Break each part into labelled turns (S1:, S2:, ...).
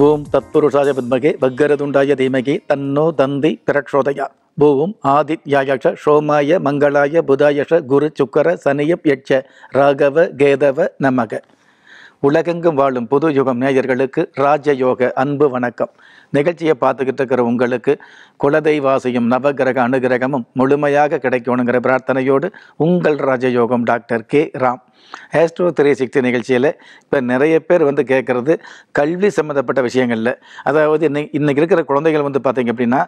S1: ஓம் தத்புருஷாய வித்மகே வக்கரதுண்டாய தீமகே தன்னோ தந்தி பிரக்ஷோதயா பூவும் ஆதித்யாயஷ சோமாய மங்களாய புதாயஷ குரு சுக்கர சனியப் யட்ச ராகவ கேதவ நமக உலகெங்கும் வாழும் புது யுகம் நேயர்களுக்கு ராஜயோக அன்பு வணக்கம். நிகழ்ச்சியை பார்த்துக்கிட்டு இருக்கிற உங்களுக்கு குலதெய்வாசியும் நவகிரக அனுகிரகமும் முழுமையாக கிடைக்கணுங்கிற பிரார்த்தனையோடு உங்கள் ராஜயோகம் doctor K. Ram. Astro three sixty நிகழ்ச்சியில் இப்போ நிறைய பேர் வந்து கேட்குறது கல்வி சம்மந்தப்பட்ட விஷயங்களில். அதாவது இன்னை இன்னைக்கு இருக்கிற குழந்தைகள் வந்து பார்த்திங்க அப்படின்னா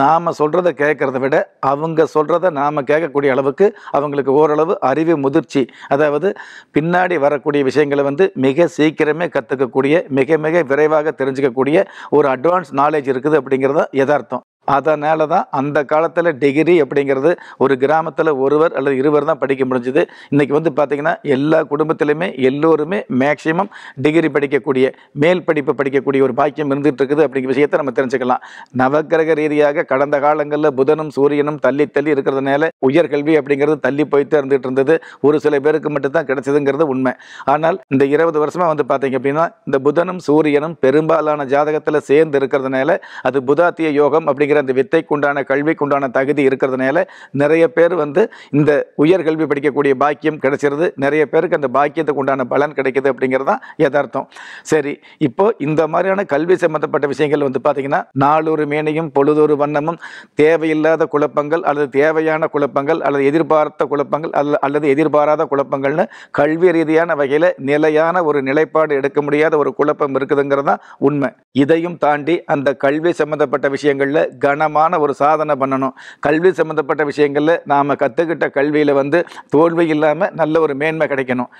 S1: நாம் சொல்கிறத கேட்குறத விட அவங்க சொல்கிறத நாம் கேட்கக்கூடிய அளவுக்கு அவங்களுக்கு ஓரளவு அறிவு முதிர்ச்சி. அதாவது பின்னாடி வரக்கூடிய விஷயங்களை வந்து மிக சீக்கிரமே கற்றுக்கக்கூடிய மிக மிக விரைவாக தெரிஞ்சுக்கக்கூடிய ஒரு அட்வான்ஸ் நாலேஜ் இருக்குது அப்படிங்கிறத யதார்த்தம். அதனால தான் அந்த காலத்தில் டிகிரி அப்படிங்கிறது ஒரு கிராமத்தில் ஒருவர் அல்லது இருவர் தான் படிக்க முடிஞ்சுது. இன்றைக்கி வந்து பார்த்திங்கன்னா எல்லா குடும்பத்திலையுமே எல்லோருமே மேக்சிமம் டிகிரி படிக்கக்கூடிய மேல் படிப்பு படிக்கக்கூடிய ஒரு பாக்கியம் இருந்துகிட்டு இருக்குது அப்படிங்கிற விஷயத்தை நம்ம தெரிஞ்சுக்கலாம். நவக்கிரக ரீதியாக கடந்த காலங்களில் புதனும் சூரியனும் தள்ளி தள்ளி இருக்கிறதுனால உயர்கல்வி அப்படிங்கிறது தள்ளி போயிட்டே இருந்துகிட்டு இருந்தது ஒரு சில பேருக்கு மட்டும்தான் கிடைச்சதுங்கிறது உண்மை. ஆனால் இந்த இருபது வருஷமாக வந்து பார்த்தீங்க அப்படின்னா இந்த புதனும் சூரியனும் பெரும்பாலான ஜாதகத்தில் சேர்ந்து இருக்கிறதுனால அது புதாத்திய யோகம் அப்படிங்கிற அந்த வித்தைக்குண்டான கல்விக்குண்டான தகுதி இருக்கிறதுனால நிறைய பேர் வந்து இந்த உயர்கல்வி படிக்கக்கூடிய பாக்கியம் கிடைச்சிருது. நிறைய பேருக்கு அந்த பாக்கியத்துக்கு உண்டான பலன் கிடைக்குது அப்படிங்கிறது தான் யதார்த்தம். சரி இப்போ இந்த மாதிரியான கல்வி சம்பந்தப்பட்ட விஷயங்கள் வந்து பார்த்தீங்கன்னா நாளொரு மேனையும் பொழுதொரு வண்ணமும் தேவையில்லாத குழப்பங்கள் அல்லது தேவையான குழப்பங்கள் அல்லது எதிர்பார்த்த குழப்பங்கள் அல்ல அல்லது எதிர்பாராத குழப்பங்கள்னு கல்வி ரீதியான வகையில் நிலையான ஒரு நிலைப்பாடு எடுக்க முடியாத ஒரு குழப்பம் இருக்குதுங்கிறது தான் உண்மை. இதையும் தாண்டி அந்த கல்வி சம்பந்தப்பட்ட விஷயங்களில் கனமான ஒரு சாதனை பண்ணணும். கல்வி சம்மந்தப்பட்ட விஷயங்களில் நாம் கற்றுக்கிட்ட கல்வியில் வந்து தோல்வி இல்லாமல் நல்ல ஒரு மேன்மை கிடைக்கணும்.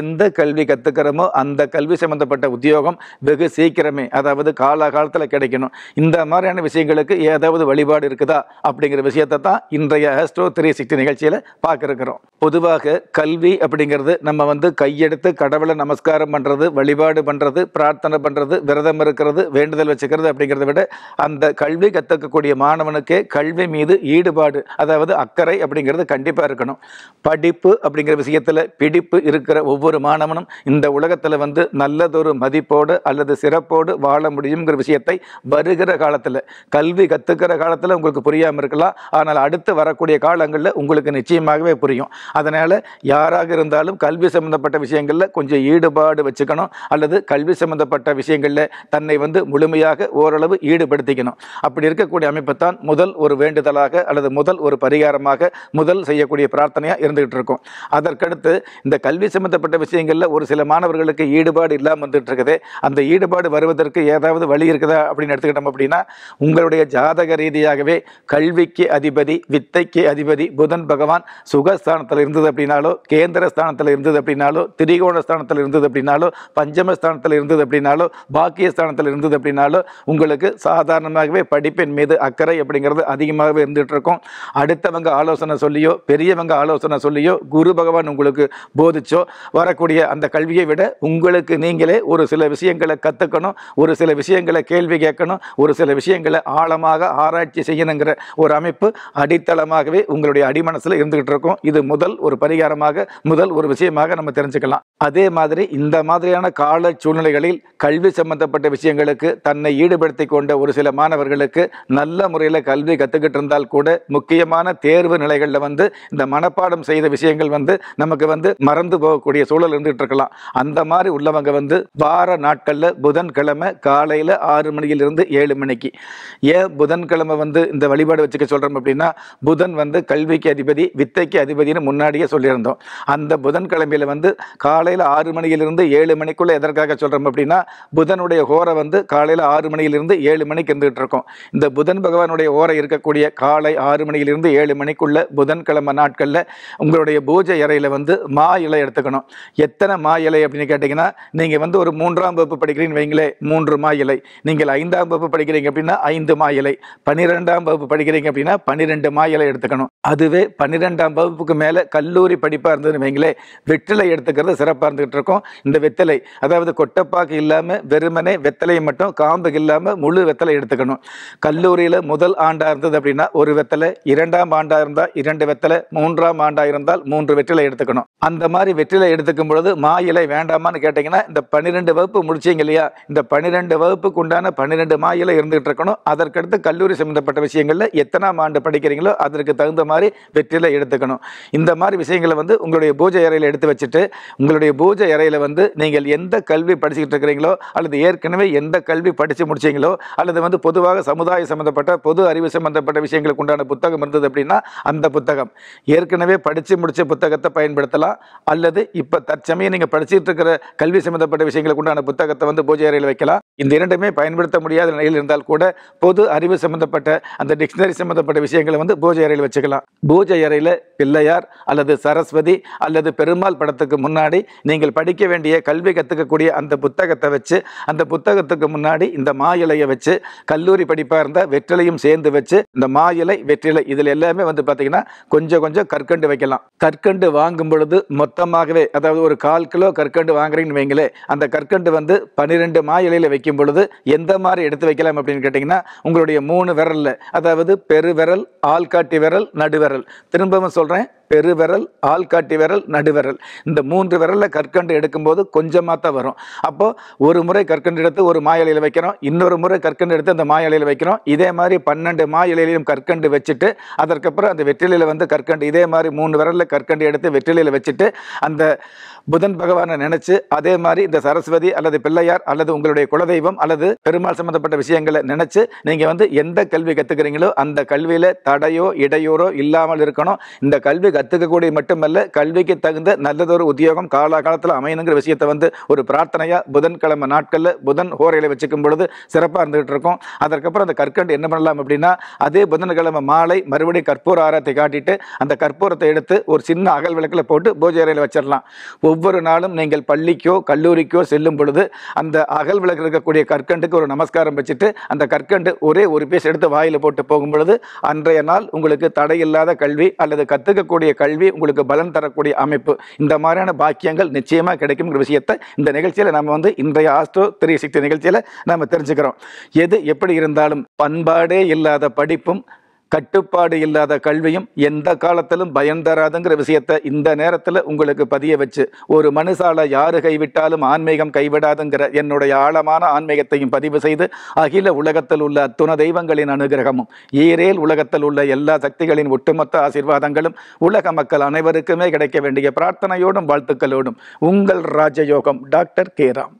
S1: எந்த கல்வி கற்றுக்கிறோமோ அந்த கல்வி சம்மந்தப்பட்ட உத்தியோகம் வெகு சீக்கிரமே அதாவது காலகாலத்தில் கிடைக்கணும். இந்த மாதிரியான விஷயங்களுக்கு ஏதாவது வழிபாடு இருக்குதா? அப்படிங்கிற விஷயத்தை தான் இன்றைய ஆஸ்ட்ரோ த்ரீ சிக்ஸ்டி நிகழ்ச்சியில் பார்க்க இருக்கிறோம் பொதுவாக கல்வி அப்படிங்கிறது நம்ம வந்து கையெடுத்து கடவுளை நமஸ்காரம் பண்ணுறது வழிபாடு பண்ணுறது பிரார்த்தனை பண்ணுறது விரதம் இருக்கிறது வேண்டுதல் வச்சுக்கிறது அப்படிங்கிறத விட அந்த கல்வி இருக்கக்கூடிய மாணவனுக்கே கல்வி மீது ஈடுபாடு அதாவது அக்கறை அப்படிங்கிறது கண்டிப்பாக இருக்கணும். படிப்பு அப்படிங்கிற விஷயத்தில் பிடிப்பு இருக்கிற ஒவ்வொரு மாணவனும் இந்த உலகத்தில் வந்து நல்லதொரு மதிப்போடு அல்லது சிறப்போடு வாழ முடியுங்கிற விஷயத்தை வருகிற காலத்தில் கல்வி கற்றுக்கிற காலத்தில் உங்களுக்கு புரியாமல் இருக்கலாம். ஆனால் அடுத்து வரக்கூடிய காலங்களில் உங்களுக்கு நிச்சயமாகவே புரியும். அதனால் யாராக இருந்தாலும் கல்வி சம்பந்தப்பட்ட விஷயங்களில் கொஞ்சம் ஈடுபாடு வச்சுக்கணும். அல்லது கல்வி சம்பந்தப்பட்ட விஷயங்களில் தன்னை வந்து முழுமையாக ஓரளவு ஈடுபடுத்திக்கணும். அப்படி இருக்கக்கூடிய அமைப்பை தான் முதல் ஒரு வேண்டுதலாக அல்லது முதல் ஒரு பரிகாரமாக முதல் செய்யக்கூடிய பிரார்த்தனையாக இருந்துகிட்டு இருக்கும். அதற்கடுத்து இந்த கல்வி சம்பந்தப்பட்ட விஷயங்களில் ஒரு சில மாணவர்களுக்கு ஈடுபாடு இல்லாமல் வந்துட்டு இருக்குது அந்த ஈடுபாடு வருவதற்கு ஏதாவது வழி இருக்குதா அப்படின்னு எடுத்துக்கிட்டோம் அப்படின்னா உங்களுடைய ஜாதக ரீதியாகவே கல்விக்கு அதிபதி வித்தைக்கு அதிபதி புதன் பகவான் சுகஸ்தானத்தில் இருந்தது அப்படின்னாலோ கேந்திர ஸ்தானத்தில் இருந்தது அப்படின்னாலோ திரிகோண ஸ்தானத்தில் இருந்தது அப்படின்னாலோ பஞ்சம ஸ்தானத்தில் இருந்தது அப்படின்னாலோ பாக்கிய ஸ்தானத்தில் இருந்தது அப்படின்னாலோ உங்களுக்கு சாதாரணமாகவே படிப்பின் மீது அக்கறை அப்படிங்கிறது அதிகமாகவே இருந்துகிட்டு இருக்கும் அடுத்தவங்க ஆலோசனை சொல்லியோ பெரியவங்க ஆலோசனை சொல்லியோ குரு பகவான் உங்களுக்கு போதிச்சோ வரக்கூடிய அந்த கல்வியை விட உங்களுக்கு நீங்களே ஒரு சில விஷயங்களை கற்றுக்கணும் ஒரு சில விஷயங்களை கேள்வி கேட்கணும் ஒரு சில விஷயங்களை ஆழமாக ஆராய்ச்சி செய்யணுங்கிற ஒரு அமைப்பு அடித்தளமாகவே உங்களுடைய அடிமனசில் இருந்துகிட்டு இருக்கும் இது முதல் ஒரு பரிகாரமாக முதல் ஒரு விஷயமாக நம்ம தெரிஞ்சுக்கலாம். அதே மாதிரி இந்த மாதிரியான கால சூழ்நிலைகளில் கல்வி சம்பந்தப்பட்ட விஷயங்களுக்கு தன்னை ஈடுபடுத்தி கொண்ட ஒரு சில மாணவர்களுக்கு நல்ல முறையில் கல்வி கற்றுக்கிட்டு இருந்தால் கூட முக்கியமான தேர்வு நிலைகளில் வந்து இந்த மனப்பாடம் செய்த விஷயங்கள் வந்து நமக்கு வந்து மறந்து போகக்கூடிய சூழல் இருந்துகிட்டு இருக்கலாம். அந்த மாதிரி உள்ளவங்க வந்து வார நாட்களில் புதன்கிழமை காலையில் ஆறு மணியிலிருந்து ஏழு மணிக்கு. ஏன் புதன்கிழமை வந்து இந்த வழிபாடு வச்சுக்க சொல்கிறோம் அப்படின்னா புதன் வந்து கல்விக்கு அதிபதி வித்தைக்கு அதிபதினு முன்னாடியே சொல்லியிருந்தோம். அந்த புதன்கிழமையில் வந்து காலையில் ஆறு மணியிலிருந்து ஏழு மணிக்குள்ளே எதற்காக சொல்கிறோம் அப்படின்னா புதனுடைய ஹோரை வந்து காலையில் ஆறு மணியிலிருந்து ஏழு மணிக்கு இருந்துகிட்டு இருக்கோம். இந்த புதன் பகவானுடைய ஓரை இருக்கக்கூடிய காலை ஆறு மணியிலிருந்து ஏழு மணிக்குள்ள புதன்கிழமை நாட்களில் உங்களுடைய பூஜை அறையில் வந்து மா இலை எடுத்துக்கணும். எத்தனை மா இலை அப்படின்னு கேட்டிங்கன்னா நீங்கள் வந்து ஒரு மூன்றாம் வகுப்பு படிக்கிறீங்கன்னு வைங்களே மூன்று மா இலை. நீங்கள் ஐந்தாம் வகுப்பு படிக்கிறீங்க அப்படின்னா ஐந்து மா இலை. பன்னிரெண்டாம் வகுப்பு படிக்கிறீங்க அப்படின்னா பன்னிரெண்டு மா இலை எடுத்துக்கணும். அதுவே பன்னிரெண்டாம் வகுப்புக்கு மேலே கல்லூரி படிப்பாக இருந்ததுன்னு வைங்களேன் வெற்றிலை எடுத்துக்கிறது சிறப்பாக இருந்துகிட்டு இருக்கும். இந்த வெத்தலை அதாவது கொட்டப்பாக்கு இல்லாமல் வெறுமனே வெத்தலையை மட்டும் காம்பு இல்லாமல் முழு வெத்தலை எடுத்துக்கணும். கல்லூரி கல்லூரியில் முதல் ஆண்டாக இருந்தது அப்படின்னா ஒரு வெத்தலை இரண்டாம் ஆண்டாக இருந்தால் இரண்டு வெத்தலை மூன்றாம் ஆண்டாக இருந்தால் மூன்று வெற்றிலை எடுத்துக்கணும். அந்த மாதிரி வெற்றிலை எடுத்துக்கும் பொழுது மா இலை வேண்டாமான்னு கேட்டிங்கன்னா இந்த பன்னிரெண்டு வகுப்பு முடிச்சீங்க இல்லையா? இந்த பன்னிரெண்டு வகுப்புக்கு உண்டான பன்னிரெண்டு மா இலை இருந்துகிட்டு இருக்கணும். அதற்கடுத்து கல்லூரி சம்பந்தப்பட்ட விஷயங்களில் எத்தனாம் ஆண்டு படிக்கிறீங்களோ அதற்கு தகுந்த மாதிரி வெற்றிலை எடுத்துக்கணும். இந்த மாதிரி விஷயங்களை வந்து உங்களுடைய பூஜை அறையில் எடுத்து வச்சுட்டு உங்களுடைய பூஜை அறையில் வந்து நீங்கள் எந்த கல்வி படிச்சுக்கிட்டு இருக்கிறீங்களோ அல்லது ஏற்கனவே எந்த கல்வி படித்து முடிச்சீங்களோ அல்லது வந்து பொதுவாக சமுதாய சம்பந்தப்பட்ட பொது அறிவு சம்பந்தப்பட்ட விஷயங்களுக்கு உண்டான புத்தகம் இருந்தது அப்படின்னா அந்த புத்தகம். ஏற்கனவே படித்து முடித்த புத்தகத்தை பயன்படுத்தலாம். அல்லது இப்போ தற்சமயம் நீங்கள் படிச்சுட்டு இருக்கிற கல்வி சம்பந்தப்பட்ட விஷயங்களுக்கு உண்டான புத்தகத்தை வந்து பூஜை அறையில் வைக்கலாம். இந்த இரண்டுமே பயன்படுத்த முடியாத நிலையில் இருந்தால் கூட பொது அறிவு சம்பந்தப்பட்ட அந்த டிக்ஷனரி சம்பந்தப்பட்ட விஷயங்களை வந்து பூஜை அறையில் வச்சுக்கலாம். பூஜை அறையில் பிள்ளையார் அல்லது சரஸ்வதி அல்லது பெருமாள் படத்துக்கு முன்னாடி நீங்கள் படிக்க வேண்டிய கல்வி கற்றுக்கக்கூடிய அந்த புத்தகத்தை வச்சு அந்த புத்தகத்துக்கு முன்னாடி இந்த மா இலையை வச்சு கல்லூரி படிப்பாக இருந்தால் வெற்றிலையும் சேர்ந்து வச்சு இந்த மா இலை வெற்றிலை இதில் எல்லாமே வந்து பார்த்தீங்கன்னா கொஞ்சம் கொஞ்சம் கற்கண்டு வைக்கலாம். கற்கண்டு வாங்கும் பொழுது மொத்தமாகவே அதாவது ஒரு கால் கிலோ கற்கண்டு வாங்குறீங்கன்னு வைங்களே அந்த கற்கண்டு வந்து பன்னிரெண்டு மா இலையில் வைக்கும் பொழுது எந்த மாதிரி எடுத்து வைக்கலாம் அப்படின்னு கேட்டிங்கன்னா உங்களுடைய மூணு விரலில் அதாவது பெருவிரல் ஆள்காட்டி விரல் நடுவிரல். திரும்பவும் சொல்கிறேன் பெருவிரல் ஆள்காட்டி விரல் நடுவிரல். இந்த மூன்று விரலில் கற்கண்டு எடுக்கும்போது கொஞ்சமாக தான் வரும். அப்போது ஒரு முறை கற்கண்டு எடுத்து ஒரு மாயலையில் வைக்கிறோம். இன்னொரு முறை கற்கண்டு எடுத்து அந்த மாயலையில் வைக்கிறோம். இதே மாதிரி பன்னெண்டு மாயலையிலையும் கற்கண்டு வச்சுட்டு அதற்கப்புறம் அந்த வெற்றிலையில் வந்து கற்கண்டு இதே மாதிரி மூணு விரலில் கற்கண்டு எடுத்து வெற்றிலையில் வச்சுட்டு அந்த புதன் பகவானை நினைச்சு அதே மாதிரி இந்த சரஸ்வதி அல்லது பிள்ளையார் அல்லது உங்களுடைய குலதெய்வம் அல்லது பெருமாள் சம்பந்தப்பட்ட விஷயங்களை நினைச்சு நீங்க வந்து எந்த கல்வி கத்துக்கிறீங்களோ அந்த கல்வியில தடையோ இடையூறோ இல்லாமல் இருக்கணும். இந்த கல்வி கத்துக்கக்கூடிய மட்டுமல்ல கல்விக்கு தகுந்த நல்லதொரு உத்தியோகம் காலாகாலத்தில் அமையணுங்கிற விஷயத்தை வந்து ஒரு பிரார்த்தனையா புதன்கிழமை நாட்களில் புதன் ஹோரையில வச்சுக்கும் பொழுது சிறப்பாக இருந்துகிட்டு இருக்கும். அதற்கப்புறம் அந்த கற்கண்டு என்ன பண்ணலாம் அப்படின்னா அதே புதன்கிழமை மாலை மறுபடியும் கற்பூர ஆரத்தை காட்டிட்டு அந்த கற்பூரத்தை எடுத்து ஒரு சின்ன அகல் விளக்கில் போட்டு பூஜை அறையில் வச்சிடலாம். ஒவ்வொரு நாளும் நீங்கள் பள்ளிக்கோ கல்லூரிக்கோ செல்லும் பொழுது அந்த அகல் விளக்கு இருக்கக்கூடிய கற்கண்டுக்கு ஒரு நமஸ்காரம் வச்சுட்டு அந்த கற்கண்டு ஒரே ஒரு பீஸ் எடுத்து வாயில் போட்டு போகும் பொழுது அன்றைய நாள் உங்களுக்கு தடையில்லாத கல்வி அல்லது கற்றுக்கக்கூடிய கல்வி உங்களுக்கு பலன் தரக்கூடிய அமைப்பு. இந்த மாதிரியான பாக்கியங்கள் நிச்சயமாக கிடைக்குங்கிற விஷயத்தை இந்த நிகழ்ச்சியில் நம்ம வந்து இன்றைய ஆஸ்ட்ரோ த்ரீ சிக்ஸ்டி நிகழ்ச்சியில் நம்ம தெரிஞ்சுக்கிறோம். எது எப்படி இருந்தாலும் பண்பாடே இல்லாத படிப்பும் கட்டுப்பாடு இல்லாத கல்வியும் எந்த காலத்திலும் பயன் தராதுங்கிற விஷயத்தை இந்த நேரத்தில் உங்களுக்கு பதிய வச்சு ஒரு மனுசால யாரு கைவிட்டாலும் ஆன்மீகம் கைவிடாதுங்கிற என்னுடைய ஆழமான ஆன்மீகத்தையும் பதிவு செய்து அகில உலகத்தில் உள்ள அத்துண தெய்வங்களின் அனுகிரகமும் ஈரேல் உலகத்தில் உள்ள எல்லா சக்திகளின் ஒட்டுமொத்த ஆசீர்வாதங்களும் உலக மக்கள் அனைவருக்குமே கிடைக்க வேண்டிய பிரார்த்தனையோடும் வாழ்த்துக்களோடும் உங்கள் ராஜயோகம் டாக்டர் கேராம்